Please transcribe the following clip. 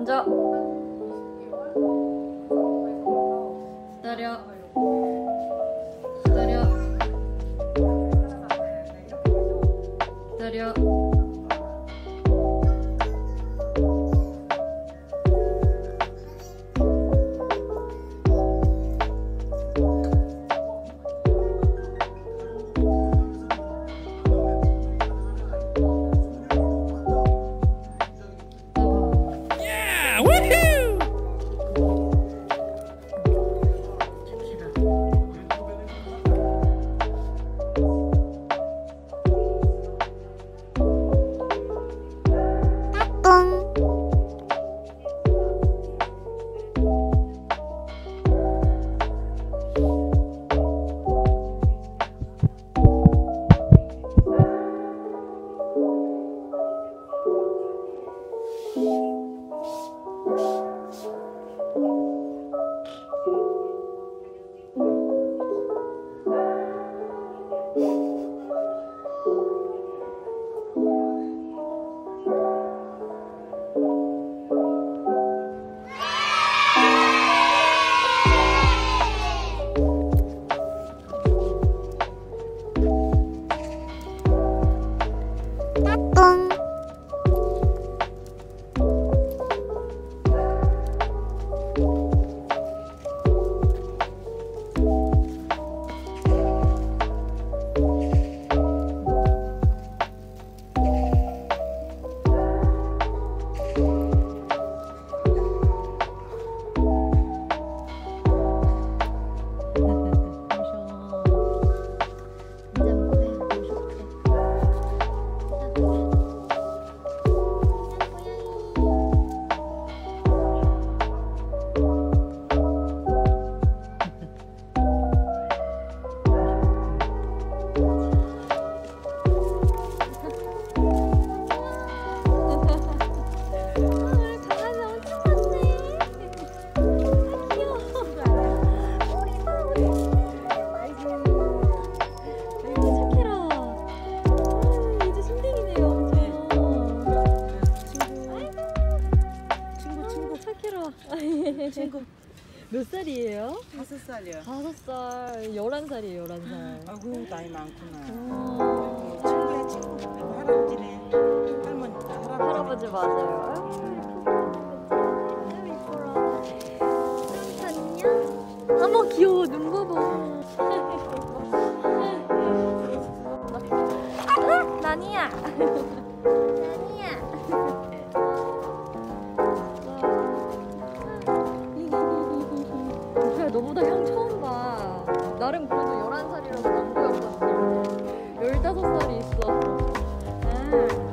んじゃ。パッポン 친구. 착해라. 친구 몇 살이에요? 다섯 살이야. 다섯 살, 열한 살이에요, 열한 살. 아이고 나이 많구나. 어, 친구야 친구. 할아버지네. 할머니 할아버지. 할아버지 맞아요. 안녕. 어머, 귀여워. 눈 봐봐. 아, 나니야. 나니야. 보다 형 처음 봐. 나름 그래도 11살이라서 안 보였거든. 15살이 있어. 아.